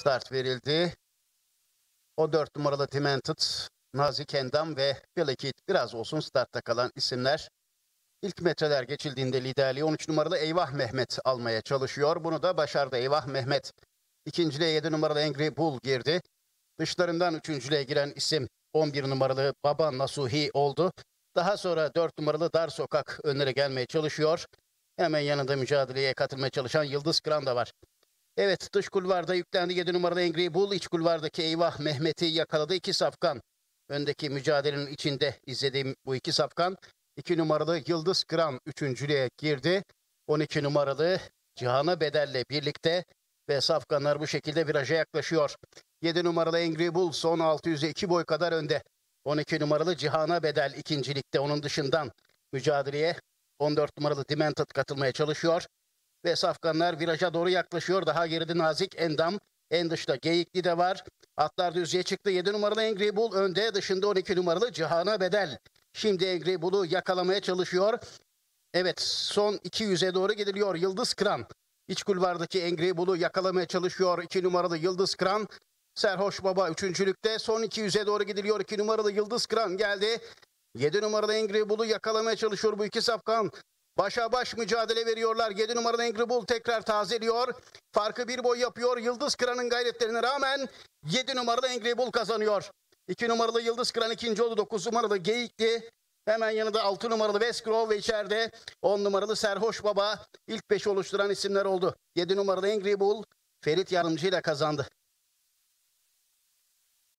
start verildi. O 4 numaralı Demented, Nazik Endam ve Billy biraz olsun startta kalan isimler. İlk metreler geçildiğinde liderliği 13 numaralı Eyvah Mehmet almaya çalışıyor. Bunu da başardı Eyvah Mehmet. İkinciliğe 7 numaralı Angry Bull girdi. Dışlarından üçüncülüğe giren isim 11 numaralı Baba Nasuhi oldu. Daha sonra 4 numaralı Dar Sokak önlere gelmeye çalışıyor. Hemen yanında mücadeleye katılmaya çalışan Yıldız Kıran da var. Evet dış kulvarda yüklendi 7 numaralı Angry Bull. iç kulvardaki Eyvah Mehmet'i yakaladı. iki safkan. Öndeki mücadelenin içinde izlediğim bu iki safkan. 2 numaralı Yıldız Kıran üçüncülüğe girdi. 12 numaralı Cihan'a Bedel'le birlikte ve safkanlar bu şekilde viraja yaklaşıyor. 7 numaralı Angry Bull son 600'e 2 boy kadar önde. 12 numaralı Cihan'a Bedel ikincilikte onun dışından mücadeleye 14 numaralı Demented katılmaya çalışıyor. Ve safkanlar viraja doğru yaklaşıyor. Daha geride Nazik Endam. En dışta Geyikli de var. Atlar düzlüğe çıktı. 7 numaralı Angry Bull önde. Dışında 12 numaralı Cihan'a Bedel. Şimdi Angry Bull'u yakalamaya çalışıyor. Evet son 200'e doğru gidiliyor. Yıldız Kran. İç kulvardaki Angry Bull'u yakalamaya çalışıyor. 2 numaralı Yıldız Kran. Serhoş Baba üçüncülükte. Son 200'e doğru gidiliyor. 2 numaralı Yıldız Kran geldi. 7 numaralı Angry Bull'u yakalamaya çalışıyor bu iki safkan. Başa baş mücadele veriyorlar. 7 numaralı Angry Bull tekrar tazeliyor. Farkı bir boy yapıyor. Yıldız Kıran'ın gayretlerine rağmen 7 numaralı Angry Bull kazanıyor. 2 numaralı Yıldız Kıran ikinci oldu. 9 numaralı Geyikli. Hemen yanında 6 numaralı Westgrove ve içeride 10 numaralı Serhoş Baba ilk 5 oluşturan isimler oldu. 7 numaralı Angry Bull Ferit Yardımcı ile kazandı.